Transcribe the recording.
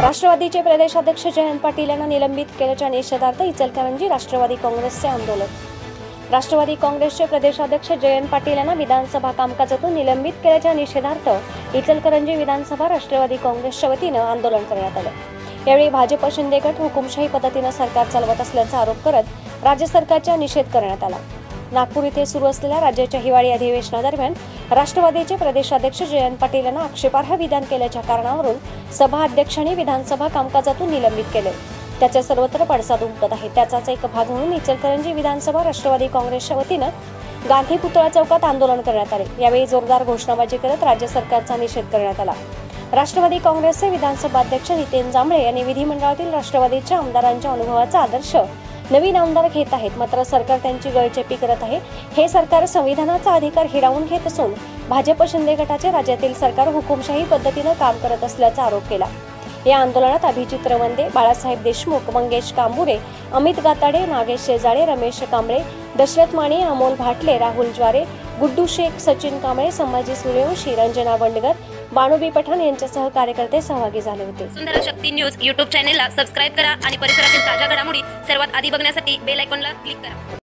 राष्ट्रवादीचे प्रदेशाध्यक्ष जयंत पाटील यांना निलंबित केल्याच्या निषेधार्थ इचलकरंजी राष्ट्रवादी काँग्रेसचे आंदोलन. राष्ट्रवादी काँग्रेसचे प्रदेशाध्यक्ष जयंत पाटील यांना विधानसभा कामकाजातून निलंबित केल्याच्या निषेधार्थ इचलकरंजी विधानसभा राष्ट्रवादी काँग्रेसच्या वतीनं आंदोलन करण्यात आलं. यावेळी भाजप शिंदे गट हुकुमशाही पद्धतीनं सरकार चालवत असल्याचा आरोप करत राज्य सरकारचा निषेध करण्यात आला. नागपूर येथे सुरू असलेल्या राज्याच्या हिवाळी अधिवेशनादरम्यान राष्ट्रवादीचे प्रदेशाध्यक्ष जयंत पाटील यांना आक्षेपार्ह विधान केल्याच्या कारणावरून सभा अध्यक्षांनी विधानसभा कामकाजातून निलंबित केले. त्याचे सर्वत्र पडसाद उमटत आहे. त्याचाच एक भाग म्हणून इचलकरंजी विधानसभा राष्ट्रवादी काँग्रेसच्या वतीनं गांधी पुतळा चौकात आंदोलन करण्यात आले. यावेळी जोरदार घोषणाबाजी करत राज्य सरकारचा निषेध करण्यात आला. राष्ट्रवादी काँग्रेसचे विधानसभा अध्यक्ष नितेन जांभळे यांनी विधिमंडळातील राष्ट्रवादीच्या आमदारांच्या अनुभवाचा आदर्श नवीन आमदार घेत आहेत. मात्र सरकार त्यांची गळचेपी करत आहे. हे सरकार संविधानाचा अधिकार हिरावून घेत असून भाजप शिंदे गटाचे राज्यातील सरकार हुकुमशाही पद्धतीनं काम करत असल्याचा आरोप केला. या आंदोलनात अभिजित रवंदे बाळासाहेब देशमुख मंगेश कांबुरे अमित गाताडे नागेश शेजाळे रमेश कांबळे दशरथ माने अमोल भाटले राहुल ज्वारे गुड्डू शेख सचिन कांबळे संभाजी सूर्यवंशी रंजना वंडगर बाणुबी पठाण यांच्यासह कार्यकर्ते सहभागी झाले होते. सुंदर शक्ती न्यूज युट्यूब चॅनेलला सबस्क्राईब करा आणि परिसरातील ताज्या घडामोडी सर्वात आधी बघण्यासाठी बेल आयकॉनला क्लिक करा.